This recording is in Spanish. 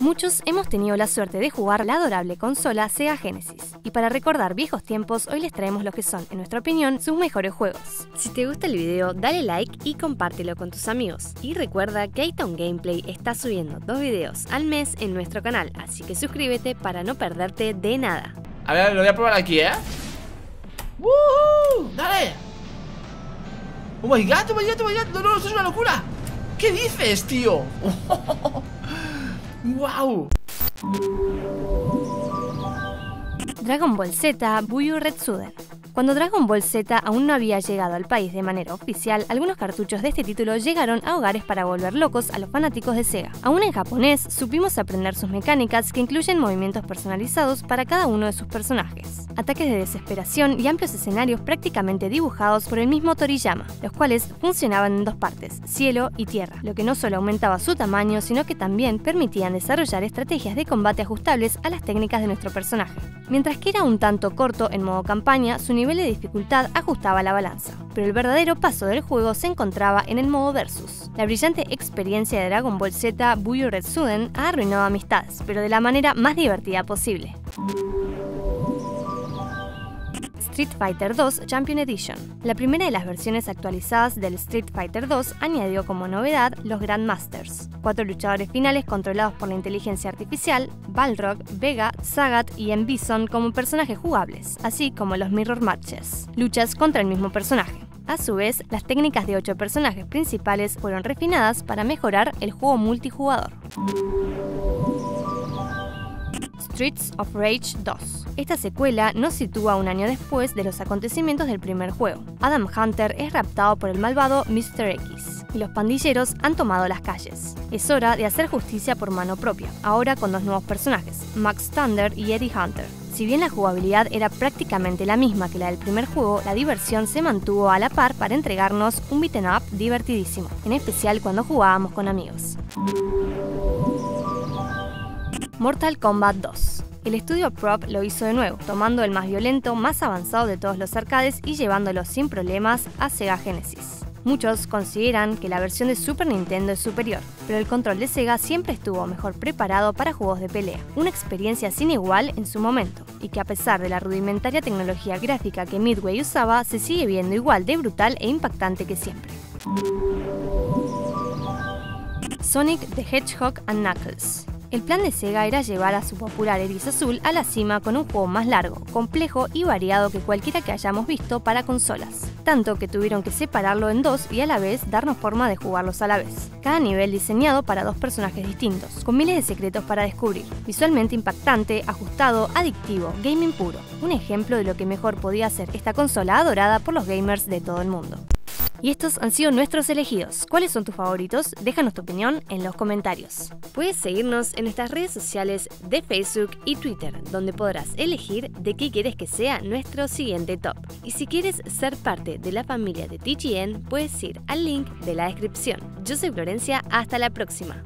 Muchos hemos tenido la suerte de jugar la adorable consola Sega Genesis, y para recordar viejos tiempos, hoy les traemos lo que son, en nuestra opinión, sus mejores juegos. Si te gusta el video, dale like y compártelo con tus amigos. Y recuerda que Aiton Gameplay está subiendo dos videos al mes en nuestro canal, así que suscríbete para no perderte de nada. A ver, lo voy a probar aquí, ¿eh? ¡Woohoo! ¡Dale! ¡Oh my god! ¡Oh my god! ¡Oh my god! ¡No, no! ¡Esto es una locura! ¿Qué dices, tío? ¡Wow! Dragon Ball Z Buyu Retsuden cuando Dragon Ball Z aún no había llegado al país de manera oficial, algunos cartuchos de este título llegaron a hogares para volver locos a los fanáticos de Sega. Aún en japonés, supimos aprender sus mecánicas que incluyen movimientos personalizados para cada uno de sus personajes, ataques de desesperación y amplios escenarios prácticamente dibujados por el mismo Toriyama, los cuales funcionaban en dos partes, cielo y tierra, lo que no solo aumentaba su tamaño, sino que también permitían desarrollar estrategias de combate ajustables a las técnicas de nuestro personaje. Mientras que era un tanto corto en modo campaña, su nivel de dificultad ajustaba la balanza, pero el verdadero paso del juego se encontraba en el modo versus. La brillante experiencia de Dragon Ball Z Buyo Retsuden ha arruinado amistades, pero de la manera más divertida posible. Street Fighter 2 Champion Edition. La primera de las versiones actualizadas del Street Fighter 2 añadió como novedad los Grandmasters, cuatro luchadores finales controlados por la inteligencia artificial, Balrog, Vega, Sagat y Embison como personajes jugables, así como los Mirror Matches, luchas contra el mismo personaje. A su vez, las técnicas de ocho personajes principales fueron refinadas para mejorar el juego multijugador. Streets of Rage 2. Esta secuela nos sitúa un año después de los acontecimientos del primer juego. Adam Hunter es raptado por el malvado Mr. X y los pandilleros han tomado las calles. Es hora de hacer justicia por mano propia, ahora con dos nuevos personajes, Max Thunder y Eddie Hunter. Si bien la jugabilidad era prácticamente la misma que la del primer juego, la diversión se mantuvo a la par para entregarnos un beat'em up divertidísimo, en especial cuando jugábamos con amigos. Mortal Kombat 2. El estudio Prop lo hizo de nuevo, tomando el más violento, más avanzado de todos los arcades y llevándolo sin problemas a Sega Genesis. Muchos consideran que la versión de Super Nintendo es superior, pero el control de Sega siempre estuvo mejor preparado para juegos de pelea, una experiencia sin igual en su momento, y que a pesar de la rudimentaria tecnología gráfica que Midway usaba, se sigue viendo igual de brutal e impactante que siempre. Sonic the Hedgehog and Knuckles el plan de Sega era llevar a su popular Erizo Azul a la cima con un juego más largo, complejo y variado que cualquiera que hayamos visto para consolas. Tanto que tuvieron que separarlo en dos y a la vez darnos forma de jugarlos a la vez. Cada nivel diseñado para dos personajes distintos, con miles de secretos para descubrir. Visualmente impactante, ajustado, adictivo, gaming puro. Un ejemplo de lo que mejor podía hacer esta consola adorada por los gamers de todo el mundo. Y estos han sido nuestros elegidos. ¿Cuáles son tus favoritos? Déjanos tu opinión en los comentarios. Puedes seguirnos en nuestras redes sociales de Facebook y Twitter, donde podrás elegir de qué quieres que sea nuestro siguiente top. Y si quieres ser parte de la familia de TGN, puedes ir al link de la descripción. Yo soy Florencia, hasta la próxima.